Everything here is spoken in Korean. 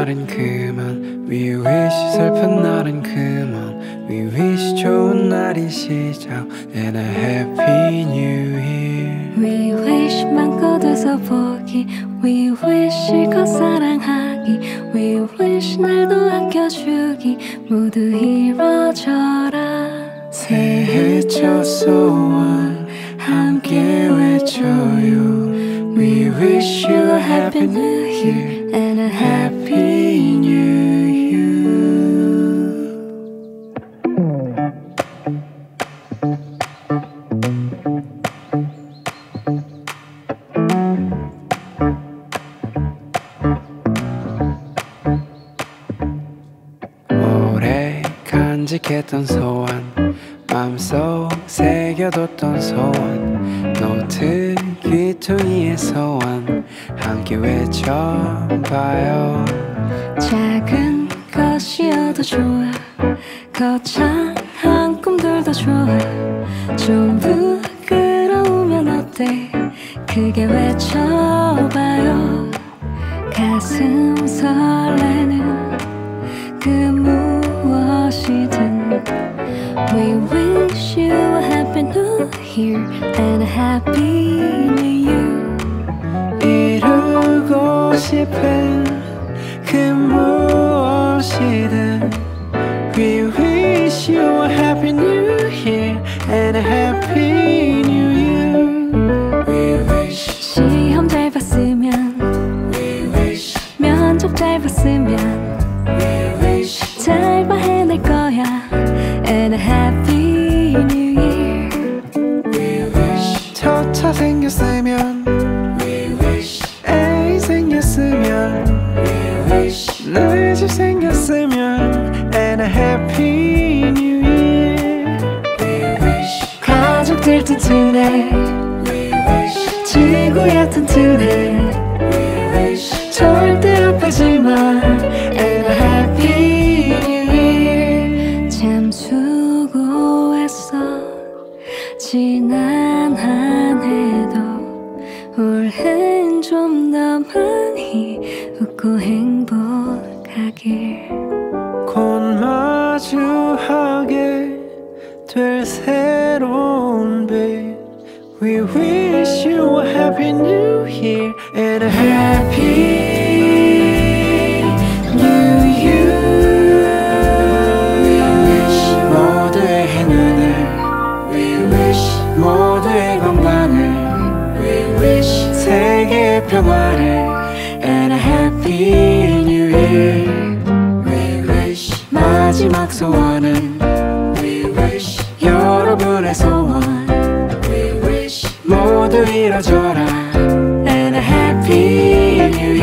날은 그만 We wish 슬픈 날은 그만 We wish 좋은 날이 시작 And a happy new year We wish 마음껏 웃어보기 We wish 실컷 사랑하기 We wish 날도 아껴주기 모두 이뤄져라 새해 첫 소원 함께 외쳐요 We wish you a happy new year And a Happy New You 오래 간직했던 소원 마음속 새겨뒀던 소원 노트 귀퉁이의 소원 함께 외쳐봐요 작은 것이어도 좋아. 거창 한 꿈들도 좋아. 좀 부끄러우면 어때? 크게 외쳐봐요. 가슴 설레는 그 무엇이든. We wish you a happy new year and a happy new year 이루고 싶은 그 무엇이든 We wish you a happy new year and a happy new year We wish, 시험 잘 봤으면 we wish, 면접 잘 봤으면 we wish 잘 봐 해낼 거야 And a happy new year We wish 저차 생겼으면 We wish 애 생겼으면 We wish 너의 집 생겼으면 And a happy new year We wish 가족들 튼튼해 We wish 지구야 튼튼해 We wish 절대 아프지 마 And a happy new year 참 수고했어 지난 한 해도 올해는 좀 더 많이 웃고 행복하 길 곧 마주하게 될 새로운 빛 We wish you a happy new year and a happy 마지막 소원은 We wish 여러분의 소원 We wish 모두 이뤄져라 And a happy new year